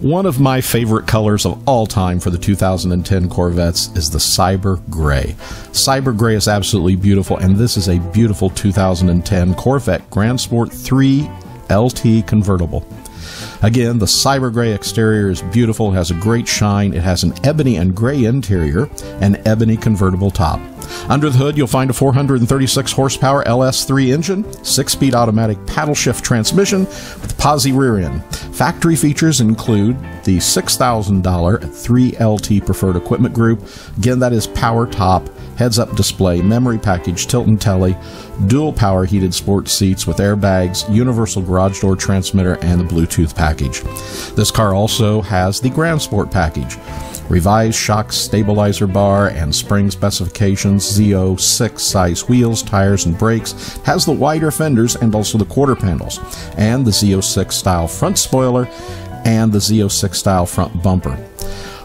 One of my favorite colors of all time for the 2010 Corvettes is the Cyber Gray. Cyber Gray is absolutely beautiful, and this is a beautiful 2010 Corvette Grand Sport 3 LT convertible. Again, the cyber gray exterior is beautiful, has a great shine. It has an ebony and gray interior, and ebony convertible top. Under the hood, you'll find a 436 horsepower LS3 engine, six speed automatic paddle shift transmission with posi rear end. Factory features include the $6,000 3LT preferred equipment group. Again, that is power top, heads up display, memory package, tilt and telly, dual power heated sports seats with airbags, universal garage door transmitter, and the Bluetooth package. This car also has the Grand Sport package. Revised shock stabilizer bar and spring specifications, Z06 size wheels, tires, and brakes, has the wider fenders and also the quarter panels, and the Z06 style front spoiler and the Z06 style front bumper.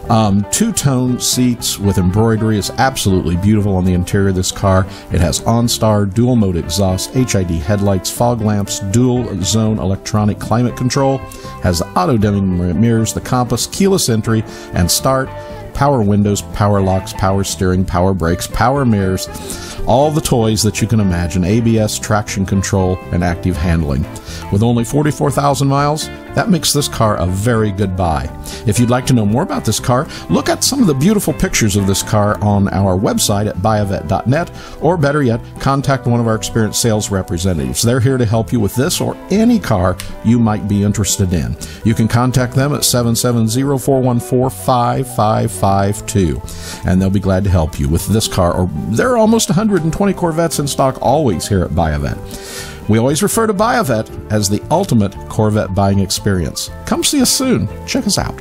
Um, Two tone seats with embroidery is absolutely beautiful on the interior of this car. It has OnStar dual mode exhaust, HID headlights, fog lamps, dual zone electronic climate control, has the auto dimming mirrors, the compass, keyless entry, and start power windows, power locks, power steering, power brakes, power mirrors, all the toys that you can imagine ABS, traction control, and active handling. With only 44,000 miles, that makes this car a very good buy. If you'd like to know more about this car, look at some of the beautiful pictures of this car on our website at buyavette.net, or better yet, contact one of our experienced sales representatives. They're here to help you with this or any car you might be interested in. You can contact them at 770 414 5552, and they'll be glad to help you with this car. Or there are almost 120 Corvettes in stock always here at Buyavette. We always refer to Buyavette as the ultimate Corvette buying experience. Come see us soon. Check us out.